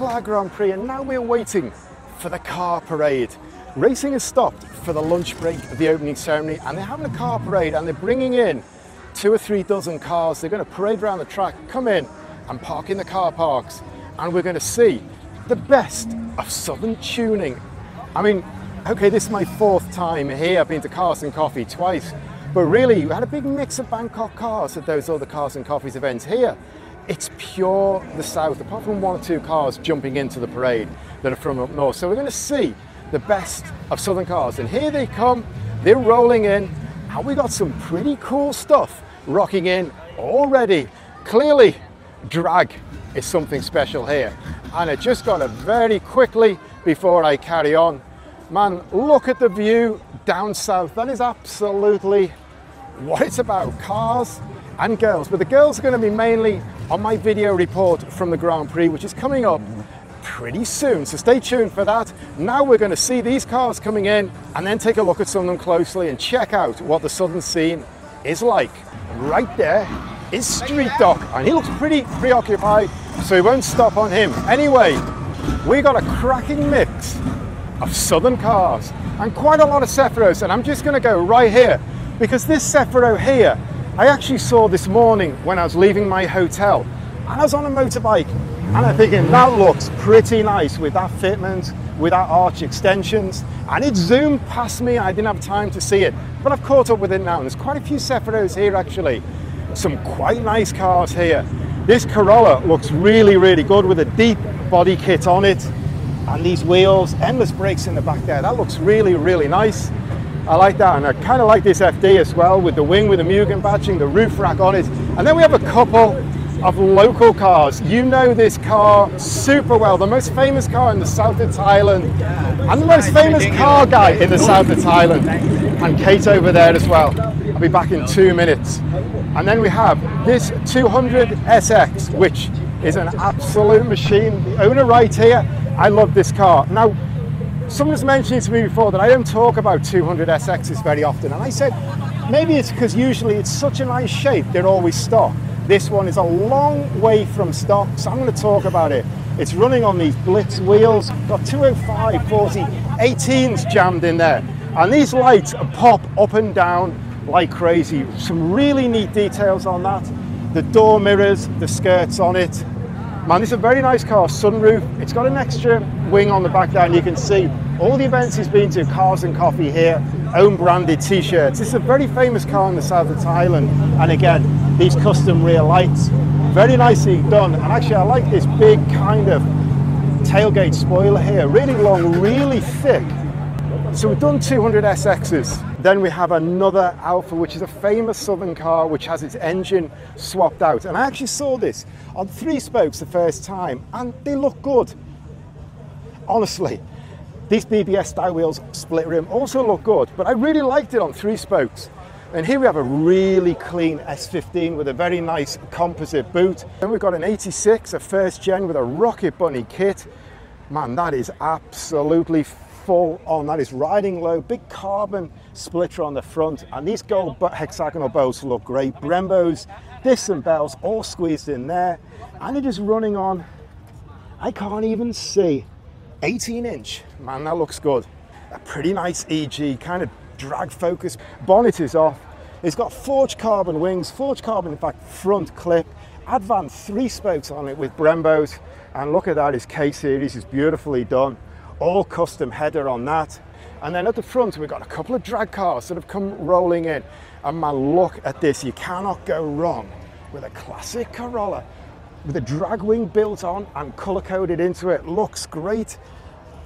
Leclerc Grand Prix and now we're waiting for the car parade. Racing has stopped for the lunch break of the opening ceremony and they're having a car parade and they're bringing in two or three dozen cars. They're going to parade around the track, come in and park in the car parks and we're going to see the best of Southern tuning. I mean, okay, this is my fourth time here. I've been to Cars and Coffee twice, but really, we had a big mix of Bangkok cars at those other Cars and Coffees events. Here, it's pure the south, apart from one or two cars jumping into the parade that are from up north. So we're going to see the best of Southern cars. And here they come, they're rolling in, and we got some pretty cool stuff rocking in already. Clearly, drag is something special here. And I just got to very quickly, before I carry on, man, look at the view down south. That is absolutely what it's about, cars and girls. But the girls are going to be mainly on my video report from the Grand Prix, which is coming up pretty soon. So stay tuned for that. Now we're going to see these cars coming in and then take a look at some of them closely and check out what the southern scene is like. Right there is Street Doc, and he looks pretty preoccupied, so we won't stop on him. Anyway, we got a cracking mix of southern cars and quite a lot of Cefiros, and I'm just going to go right here because this Cefiro here, I actually saw this morning when I was leaving my hotel, and I was on a motorbike, and I'm thinking that looks pretty nice with that fitment, with that arch extensions, and it zoomed past me. I didn't have time to see it, but I've caught up with it now. And there's quite a few Cefiros here actually. Some quite nice cars here. This Corolla looks really, really good with a deep body kit on it and these wheels, endless brakes in the back there. That looks really, really nice. I like that, and I kind of like this FD as well with the wing with the Mugen badging, the roof rack on it. And then we have a couple of local cars. You know this car super well, the most famous car in the south of Thailand, and the most famous car guy in the south of Thailand, and Kate over there as well. I'll be back in two minutes. And then we have this 200 SX, which is an absolute machine. The owner right here, I love this car. Now, someone's mentioned to me before that I don't talk about 200 SXs very often, and I said, maybe it's because usually it's such a nice shape, they're always stock. This one is a long way from stock, so I'm going to talk about it. It's running on these Blitz wheels, got 205, 40, 18s jammed in there. And these lights pop up and down like crazy. Some really neat details on that. The door mirrors, the skirts on it. Man, this is a very nice car, sunroof. It's got an extra wing on the back there and you can see all the events he's been to, Cars and Coffee here, own branded t-shirts. This is a very famous car in the south of Thailand. And again, these custom rear lights, very nicely done. And actually I like this big kind of tailgate spoiler here, really long, really thick. So we've done 200 SXs. Then we have another Alpha, which is a famous Southern car, which has its engine swapped out. And I actually saw this on three spokes the first time, and they look good. Honestly, these BBS style wheels split rim also look good, but I really liked it on three spokes. And here we have a really clean S15 with a very nice composite boot. Then we've got an 86, a first gen with a Rocket Bunny kit. Man, that is absolutely full on. That is riding low, big carbon splitter on the front, and these gold hexagonal bolts look great. Brembos, this and bells all squeezed in there, and it is running on, I can't even see, 18 inch. Man, that looks good. A pretty nice EG, kind of drag focus. Bonnet is off. It's got forged carbon wings, forged carbon, in fact, front clip. Advan three spokes on it with Brembos. And look at that, his K series is beautifully done. All custom header on that. And then at the front, we've got a couple of drag cars that have come rolling in. And man, look at this. You cannot go wrong with a classic Corolla with a drag wing built on and color coded into it. Looks great.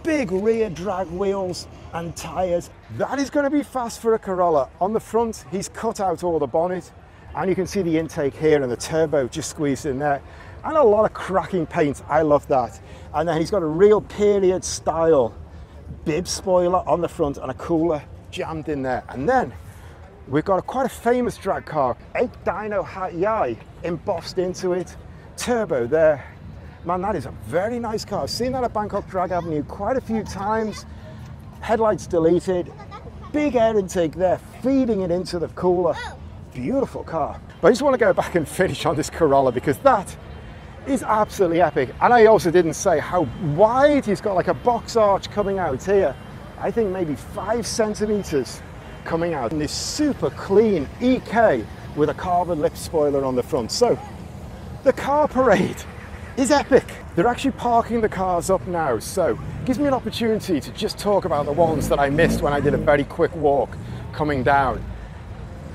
Big rear drag wheels and tires. That is going to be fast for a Corolla. On the front, he's cut out all the bonnet and you can see the intake here and the turbo just squeezed in there. And a lot of cracking paint. I love that. And then he's got a real period style bib spoiler on the front and a cooler jammed in there. And then we've got a, quite a famous drag car, 8 Dino Hat Yai embossed into it, turbo there. Man, that is a very nice car. I've seen that at Bangkok Drag Avenue quite a few times. Headlights deleted, big air intake there, feeding it into the cooler. Beautiful car. But I just want to go back and finish on this Corolla because that is absolutely epic. And I also didn't say how wide he's got like a box arch coming out here. I think maybe five centimeters coming out. And this super clean EK with a carbon lip spoiler on the front. So the car parade is epic. They're actually parking the cars up now. So it gives me an opportunity to just talk about the ones that I missed when I did a very quick walk coming down.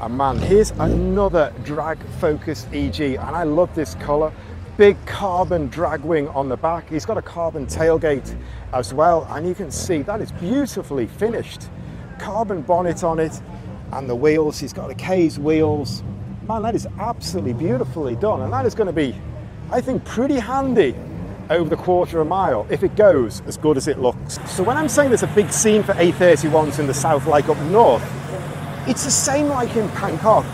And man, here's another drag focused EG and I love this color big carbon drag wing on the back. He's got a carbon tailgate as well, and you can see that is beautifully finished. Carbon bonnet on it, and the wheels, he's got the K's wheels. Man, that is absolutely beautifully done, and that is going to be, I think, pretty handy over the quarter of a mile if it goes as good as it looks. So when I'm saying there's a big scene for A31s in the south like up north, it's the same like in Bangkok.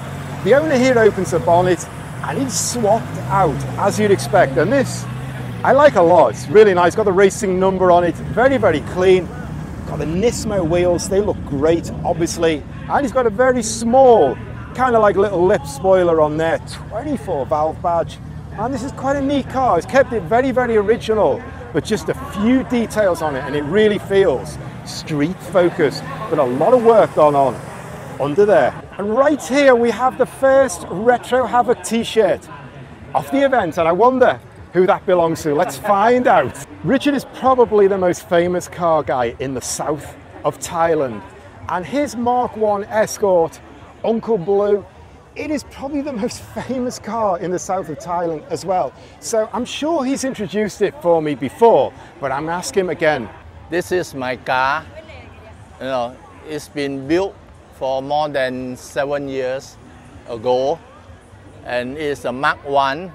The owner here opens the bonnet and it's swapped out as you'd expect. And this, I like a lot. It's really nice. Got the racing number on it. Very, very clean. Got the Nismo wheels. They look great, obviously. And he's got a very small, kind of like little lip spoiler on there. 24 valve badge. And this is quite a neat car. It's kept it very, very original, but just a few details on it. And it really feels street focused, but a lot of work gone on under there. And right here we have the first Retro Havoc t-shirt of the event and I wonder who that belongs to. Let's find out. Richard is probably the most famous car guy in the south of Thailand and his Mark 1 Escort, Uncle Blue, it is probably the most famous car in the south of Thailand as well. So I'm sure he's introduced it for me before, but I'm asking him again. This is my car. You know, it's been built for more than seven years ago, and it's a Mark 1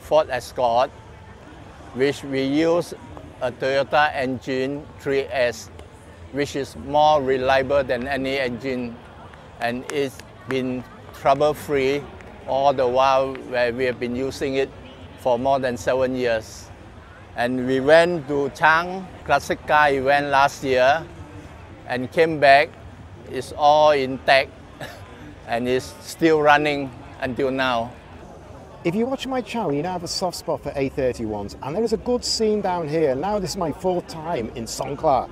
Ford Escort, which we use a Toyota engine 3S, which is more reliable than any engine, and it's been trouble-free all the while where we have been using it for more than seven years. And we went to Chang Classic Car event last year and came back is all intact and is still running until now. If you watch my channel, you now have a soft spot for A31s, and there is a good scene down here. Now this is my fourth time in Songkhla.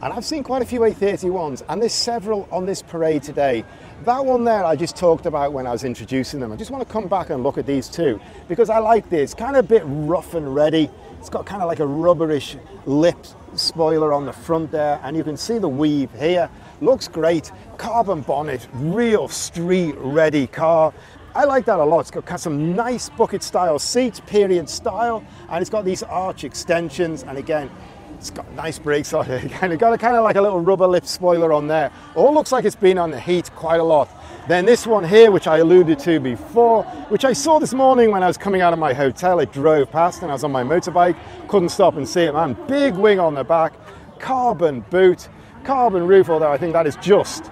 And I've seen quite a few A31s, and there's several on this parade today. That one there I just talked about when I was introducing them. I just want to come back and look at these two, because I like this. Kind of a bit rough and ready. It's got kind of like a rubberish lip spoiler on the front there, and you can see the weave here. Looks great. Carbon bonnet, real street ready car. I like that a lot. It's got some nice bucket style seats, period style, and it's got these arch extensions. And again, it's got nice brakes on it. Again, it's got a kind of like a little rubber lip spoiler on there. All looks like it's been on the heat quite a lot. Then this one here, which I alluded to before, which I saw this morning when I was coming out of my hotel. It drove past and I was on my motorbike, couldn't stop and see it, man. Big wing on the back, carbon boot, carbon roof, although I think that is just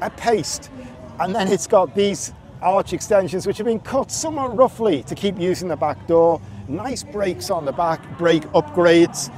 a paste. And then it's got these arch extensions which have been cut somewhat roughly to keep using the back door. Nice brakes on the back, brake upgrades,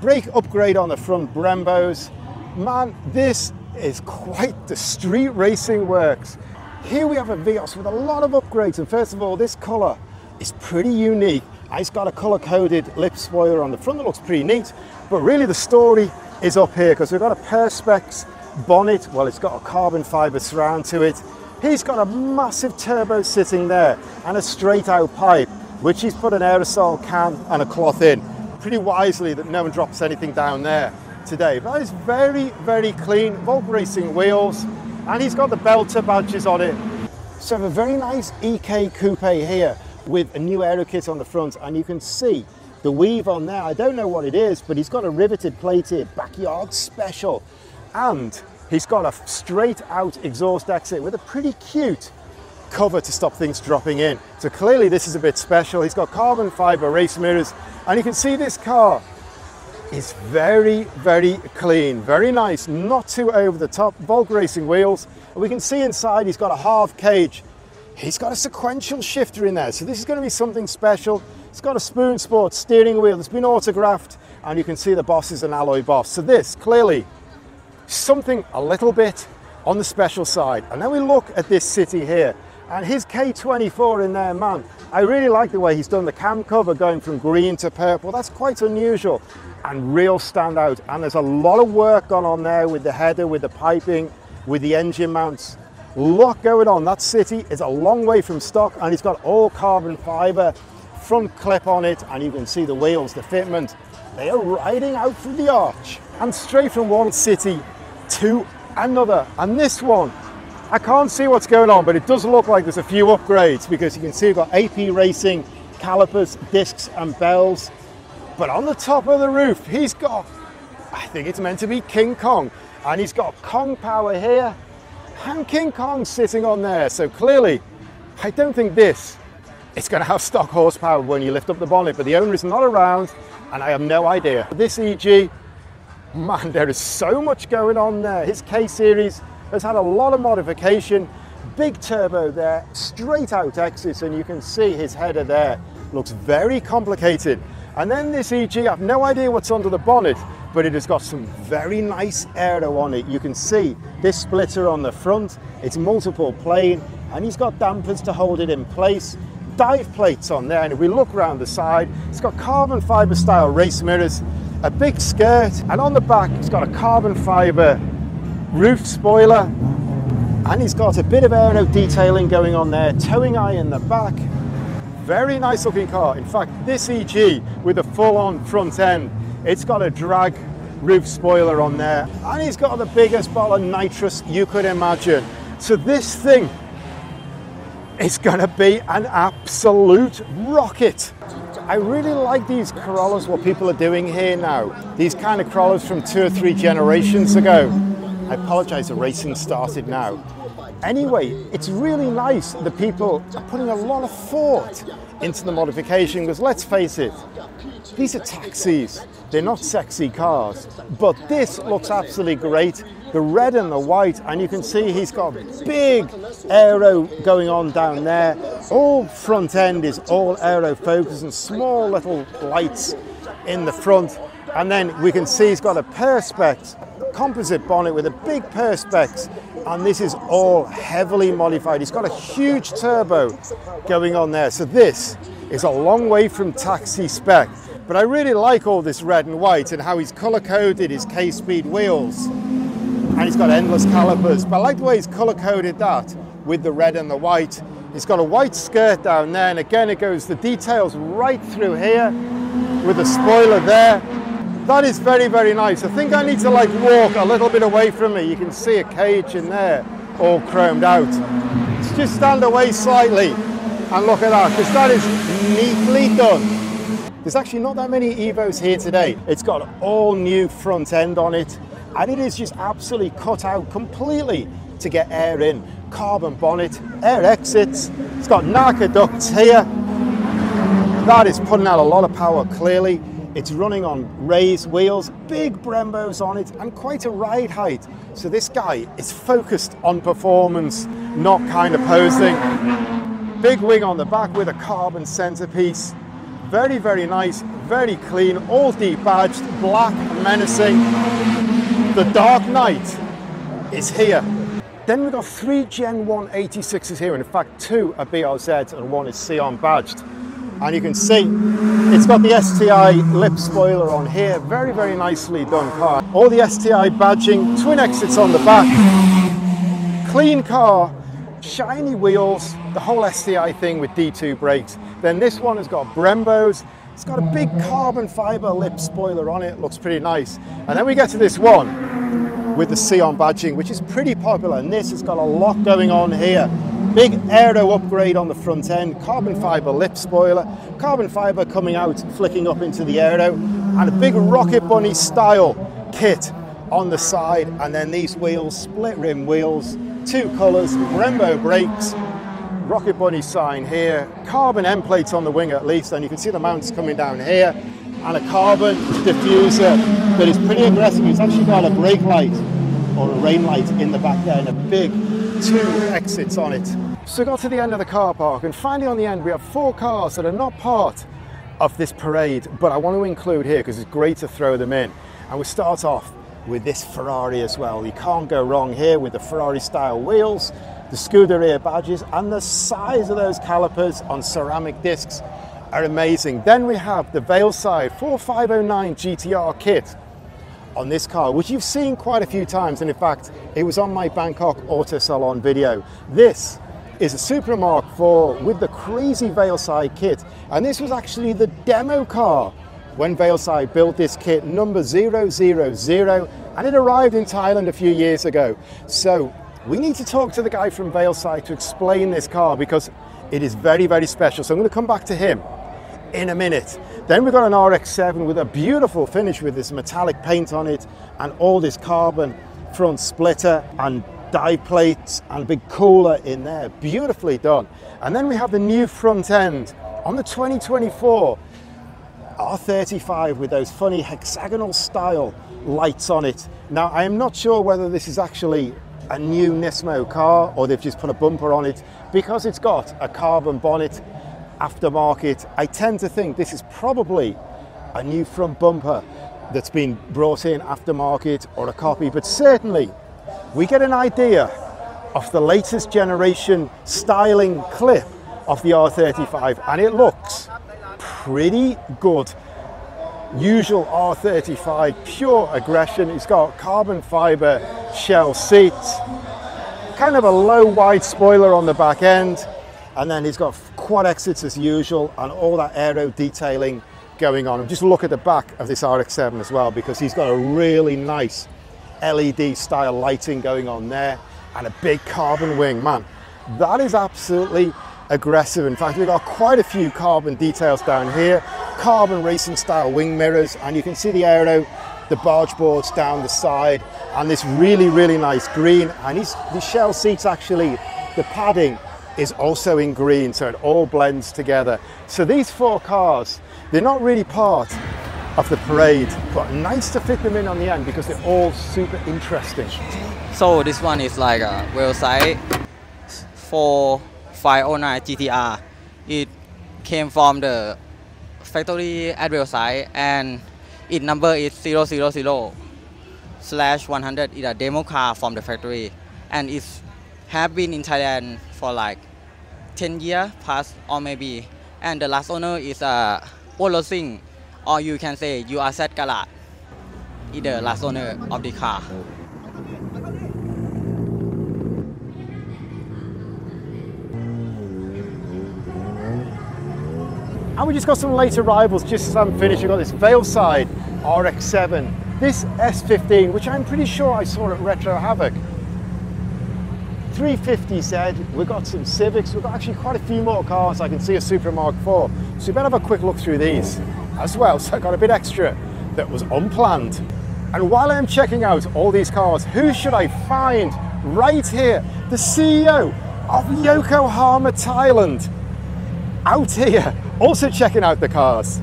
brake upgrade on the front Brembos. Man, this is quite the street racing works. Here we have a Vios with a lot of upgrades and first of all this colour is pretty unique. It's got a colour coded lip spoiler on the front that looks pretty neat but really the story is up here because we've got a Perspex bonnet. Well, it's got a carbon fibre surround to it. He's got a massive turbo sitting there and a straight out pipe, which he's put an aerosol can and a cloth in. Pretty wisely that no one drops anything down there today. But is very, very clean, Volk Racing wheels, and he's got the belter badges on it. So a very nice EK Coupe here with a new aero kit on the front, and you can see the weave on there. I don't know what it is, but he's got a riveted plate here, backyard special. And he's got a straight out exhaust exit with a pretty cute cover to stop things dropping in. So clearly this is a bit special. He's got carbon fiber race mirrors and you can see this car is very, very clean, very nice, not too over the top, Volk racing wheels. And we can see inside he's got a half cage. He's got a sequential shifter in there. So this is going to be something special. It's got a Spoon Sport steering wheel that's been autographed and you can see the boss is an alloy boss. So this clearly something a little bit on the special side. And then we look at this city here And his K24 in there, man, I really like the way he's done the cam cover going from green to purple. That's quite unusual and real standout. And there's a lot of work gone on there with the header, with the piping, with the engine mounts. Lot going on. That city is a long way from stock and it's got all carbon fiber front clip on it and you can see the wheels, the fitment. They are riding out through the arch and straight from one city to another. And this one, I can't see what's going on, but it does look like there's a few upgrades because you can see we've got AP Racing calipers, discs and bells. But on the top of the roof, he's got, I think it's meant to be King Kong. And he's got Kong power here and King Kong sitting on there. So clearly, I don't think this is going to have stock horsepower when you lift up the bonnet, but the owner is not around and I have no idea. This EG, man, there is so much going on there. His K-Series has had a lot of modification, big turbo there, straight out exits, and you can see his header there. Looks very complicated. And then this EG, I have no idea what's under the bonnet, but it has got some very nice aero on it. You can see this splitter on the front, it's multiple plane, and he's got dampers to hold it in place. Dive plates on there, and if we look around the side, it's got carbon fiber style race mirrors, a big skirt, and on the back, it's got a carbon fiber roof spoiler, and he's got a bit of aero detailing going on there, towing eye in the back. Very nice looking car. In fact, this EG with a full on front end it's got a drag roof spoiler on there and it's got the biggest bottle of nitrous you could imagine. So this thing going to be an absolute rocket. I really like these Corollas, what people are doing here now. These kind of Corollas from two or three generations ago. I apologize, the racing started now. Anyway, it's really nice that people are putting a lot of thought into the modification because let's face it, these are taxis. They're not sexy cars, but this looks absolutely great. The red and the white, and you can see he's got big aero going on down there. All front end is all aero focus and small little lights in the front. And then we can see he's got a perspex composite bonnet with a big perspex and this is all heavily modified. He's got a huge turbo going on there. So this is a long way from taxi spec. But I really like all this red and white and how he's color coded his K-Speed wheels. And he's got endless calipers. But I like the way he's color coded that with the red and the white. He's got a white skirt down there. And again, it goes the details right through here with the spoiler there. That is very, very nice. I think I need to like walk a little bit away from me. You can see a cage in there all chromed out. Let's just stand away slightly and look at that because that is neatly done. There's actually not that many Evos here today. It's got an all new front end on it and it is just absolutely cut out completely to get air in. Carbon bonnet, air exits, it's got NACA ducts here. That is putting out a lot of power clearly. It's running on raised wheels, big Brembos on it, and quite a ride height. So this guy is focused on performance, not kind of posing. Big wing on the back with a carbon centerpiece. Very, very nice, very clean, all debadged, black, menacing. The Dark Knight is here. Then we've got three Gen 1 86s here, in fact, two are BRZ and one is Scion badged. And you can see it's got the STI lip spoiler on here. Very, very nicely done car. All the STI badging, twin exits on the back. Clean car, shiny wheels, the whole STI thing with D2 brakes. Then this one has got Brembos. It's got a big carbon fiber lip spoiler on it. Looks pretty nice. And then we get to this one with the Scion badging, which is pretty popular. And this has got a lot going on here. Big aero upgrade on the front end, carbon fiber lip spoiler, carbon fiber coming out, flicking up into the aero, and a big Rocket Bunny style kit on the side. And then these wheels, split rim wheels, two colours, Brembo brakes, Rocket Bunny sign here, carbon end plates on the wing at least, and you can see the mounts coming down here, and a carbon diffuser that is pretty aggressive. It's actually got a brake light or a rain light in the back there and a big two exits on it. So we got to the end of the car park and finally on the end we have four cars that are not part of this parade but I want to include here because it's great to throw them in. And we start off with this Ferrari as well. You can't go wrong here with the Ferrari style wheels, the Scuderia badges, and the size of those calipers on ceramic discs are amazing. Then we have the Veilside 4509 GTR kit on this car, which you've seen quite a few times. And in fact, it was on my Bangkok Auto Salon video. This is a Supra Mark IV with the crazy Veilside kit. And this was actually the demo car when Veilside built this kit, number 000, and it arrived in Thailand a few years ago. So we need to talk to the guy from Veilside to explain this car because it is very, very special. So I'm going to come back to him in a minute. Then we've got an RX-7 with a beautiful finish with this metallic paint on it and all this carbon front splitter and dive plates and a big cooler in there. Beautifully done. And then we have the new front end on the 2024 R35 with those funny hexagonal style lights on it. Now, I am not sure whether this is actually a new Nismo car or they've just put a bumper on it because it's got a carbon bonnet aftermarket. I tend to think this is probably a new front bumper that's been brought in aftermarket or a copy, but certainly we get an idea of the latest generation styling clip of the R35 and it looks pretty good. Usual R35, pure aggression. It's got carbon fiber shell seats, kind of a low wide spoiler on the back end, and then he's got quad exits as usual and all that aero detailing going on. And just look at the back of this RX-7 as well because he's got a really nice LED style lighting going on there and a big carbon wing. Man, that is absolutely aggressive. In fact, we've got quite a few carbon details down here, carbon racing style wing mirrors, and you can see the aero, the barge boards down the side, and this really, really nice green. And these shell seats actually, the padding is also in green, so it all blends together. So these four cars, they're not really part of the parade, but nice to fit them in on the end because they're all super interesting. So this one is like a Veilside for 509 GTR. It came from the factory at Veilside and its number is 000 slash 100 is a demo car from the factory and it's have been in Thailand for like 10 years past or maybe and the last owner is uh, Olo Singh or you can say you are Seth Galat is the last owner of the car. And we just got some late arrivals just as I'm finished. We've got this Veilside RX-7, this S15, which I'm pretty sure I saw at Retro Havoc. 350Z, we've got some Civics, we've got actually quite a few more cars. I can see a Supra Mark IV. So we better have a quick look through these as well. So I got a bit extra that was unplanned. And while I'm checking out all these cars, who should I find right here? The CEO of Yokohama, Thailand, out here also checking out the cars.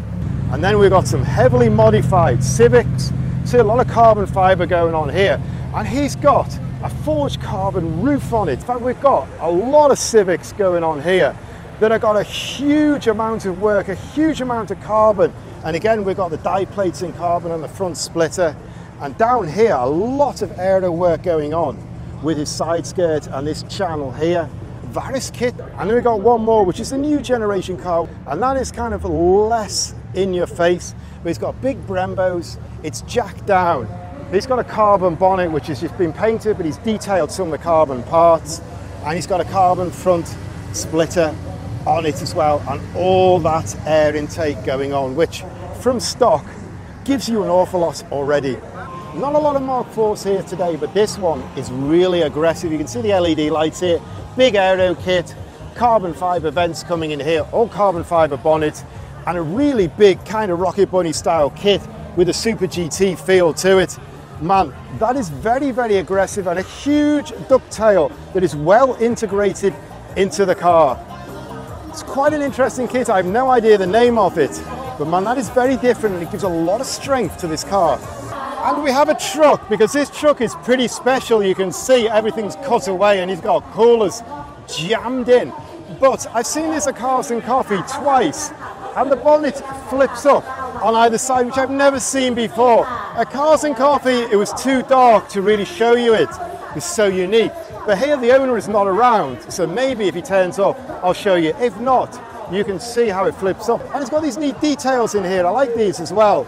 And then we've got some heavily modified Civics. See a lot of carbon fiber going on here. And he's got a forged carbon roof on it. In fact, we've got a lot of Civics going on here that have got a huge amount of work, a huge amount of carbon. And again, we've got the dive plates in carbon on the front splitter. And down here, a lot of aero work going on with his side skirt and this channel here. Varis kit. And then we've got one more, which is the new generation car. And that is kind of less in your face, but it's got big Brembos. It's jacked down. He's got a carbon bonnet, which has just been painted, but he's detailed some of the carbon parts. And he's got a carbon front splitter on it as well. And all that air intake going on, which from stock gives you an awful lot already. Not a lot of Mark IVs here today, but this one is really aggressive. You can see the LED lights here, big aero kit, carbon fiber vents coming in here, all carbon fiber bonnet, and a really big kind of Rocket Bunny style kit with a Super GT feel to it. Man, that is very, very aggressive and a huge ducktail that is well integrated into the car. It's quite an interesting kit. I have no idea the name of it, but man, that is very different and it gives a lot of strength to this car. And we have a truck because this truck is pretty special. You can see everything's cut away and he's got coolers jammed in. But I've seen this at Cars and Coffee twice and the bonnet flips up on either side, which I've never seen before. At Cars and Coffee, it was too dark to really show you it. It's so unique. But here the owner is not around, so maybe if he turns up, I'll show you. If not, you can see how it flips up. And it's got these neat details in here. I like these as well.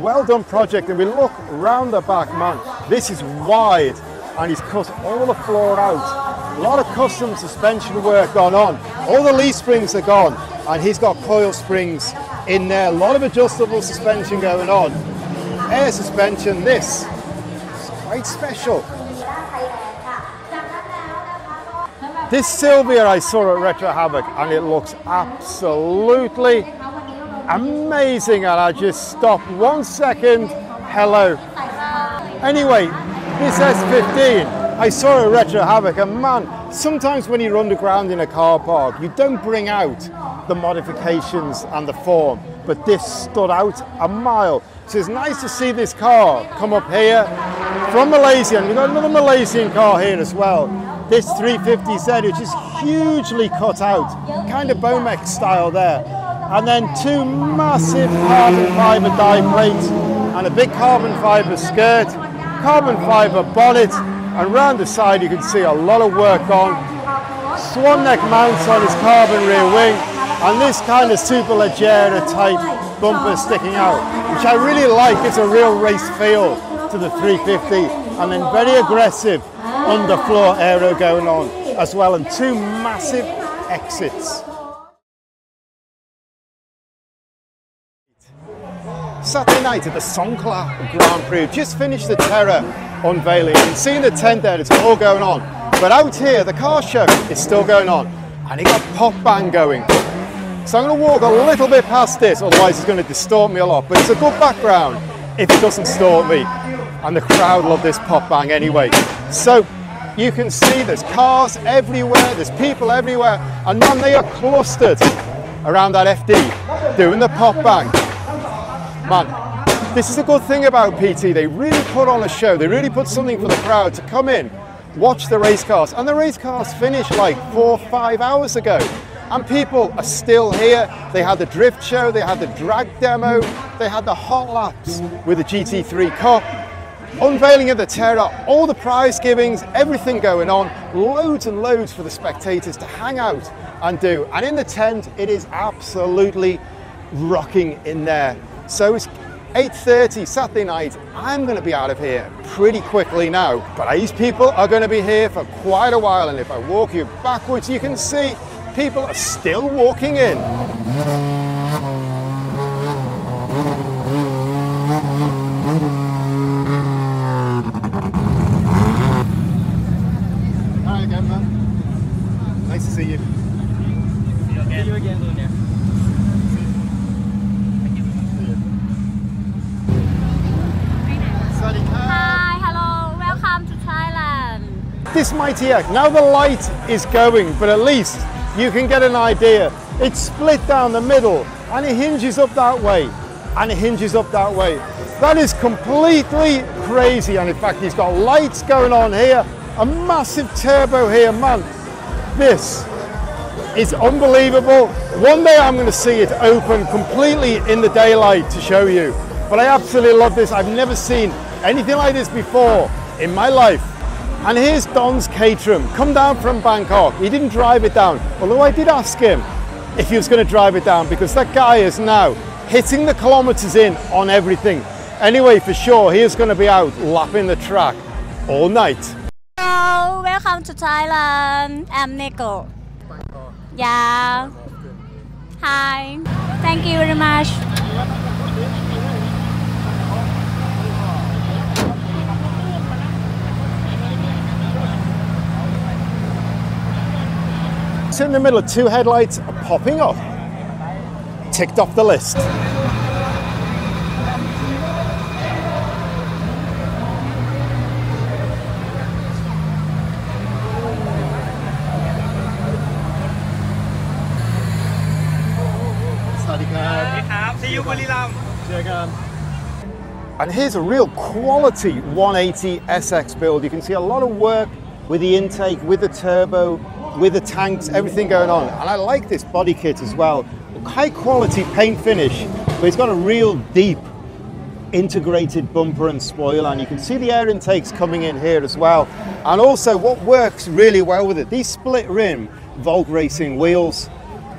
Well done project. And we look round the back, man. This is wide and he's cut all the floor out. A lot of custom suspension work gone on. All the leaf springs are gone and he's got coil springs in there. A lot of adjustable suspension going on. Air suspension, this is quite special. This Silvia I saw at Retro Havoc and it looks absolutely amazing and I just stopped one second. Hello. Anyway, this S15 I saw at Retro Havoc and man, sometimes when you're underground in a car park, you don't bring out the modifications and the form, but this stood out a mile. So it's nice to see this car come up here from Malaysia. We've got another Malaysian car here as well this 350Z, which is hugely cut out, kind of Bomex style there. And then two massive carbon fiber dive plates and a big carbon fiber skirt, carbon fiber bonnet, and round the side you can see a lot of work on. Swan neck mounts on his carbon rear wing, and this kind of super Superleggera type bumper sticking out, which I really like. It's a real race feel to the 350, and then very aggressive underfloor aero going on as well and two massive exits. Saturday night at the Songkhla Grand Prix. Just finished the Terra unveiling and seeing the tent there, it's all going on. But out here, the car show is still going on and it got pop bang going. So I'm going to walk a little bit past this, otherwise it's going to distort me a lot. But it's a good background if it doesn't distort me. And the crowd love this pop bang anyway. So you can see there's cars everywhere, there's people everywhere, and man, they are clustered around that FD doing the pop bang. Man, this is a good thing about PT. They really put on a show. They really put something for the crowd to come in, watch the race cars. And the race cars finished like four, five hours ago. And people are still here. They had the drift show, they had the drag demo, they had the hot laps with the GT3 Cup unveiling of the Terra, all the prize givings, everything going on, loads and loads for the spectators to hang out and do. And in the tent, it is absolutely rocking in there. So it's 8.30 Saturday night. I'm going to be out of here pretty quickly now, but these people are going to be here for quite a while. And if I walk you backwards, you can see people are still walking in. This Mighty X. Now the light is going, but at least you can get an idea. It's split down the middle and it hinges up that way and it hinges up that way. That is completely crazy. And in fact, he's got lights going on here, a massive turbo here, man. This is unbelievable. One day I'm going to see it open completely in the daylight to show you. But I absolutely love this. I've never seen anything like this before in my life. And here's Don's Caterham, come down from Bangkok. He didn't drive it down, although I did ask him if he was going to drive it down because that guy is now hitting the kilometers in on everything. Anyway, for sure, he is going to be out lapping the track all night. Hello, welcome to Thailand. I'm Nico. Yeah. Hi. Thank you very much. In the middle of two headlights popping up. Ticked off the list. And here's a real quality 180 SX build. You can see a lot of work with the intake, with the turbo, with the tanks, everything going on. And I like this body kit as well. High quality paint finish but it's got a real deep integrated bumper and spoiler and you can see the air intakes coming in here as well and also what works really well with it these split rim Volk Racing wheels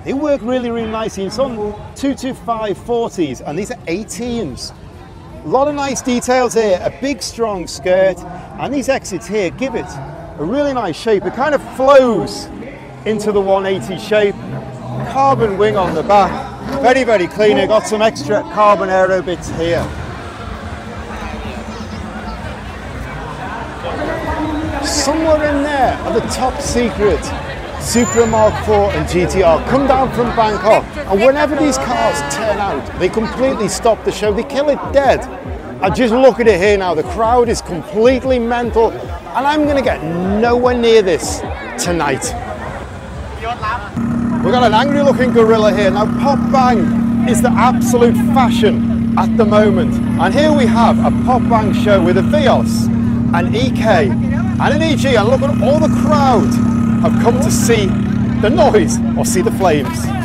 they work really really nicely it's on 225 40s and these are 18s a lot of nice details here a big strong skirt and these exits here give it a really nice shape. It kind of flows into the 180 shape. Carbon wing on the back. Very very clean. It got some extra carbon aero bits here. Somewhere in there are the top secret Supra Mark 4 and GTR come down from Bangkok. And whenever these cars turn out they completely stop the show. They kill it dead and just look at it here now the crowd is completely mental and I'm gonna get nowhere near this tonight. We've got an angry looking gorilla here. Now pop bang is the absolute fashion at the moment. And here we have a pop bang show with a Vios an EK and an EG and look at all the crowd have come to see the noise or see the flames.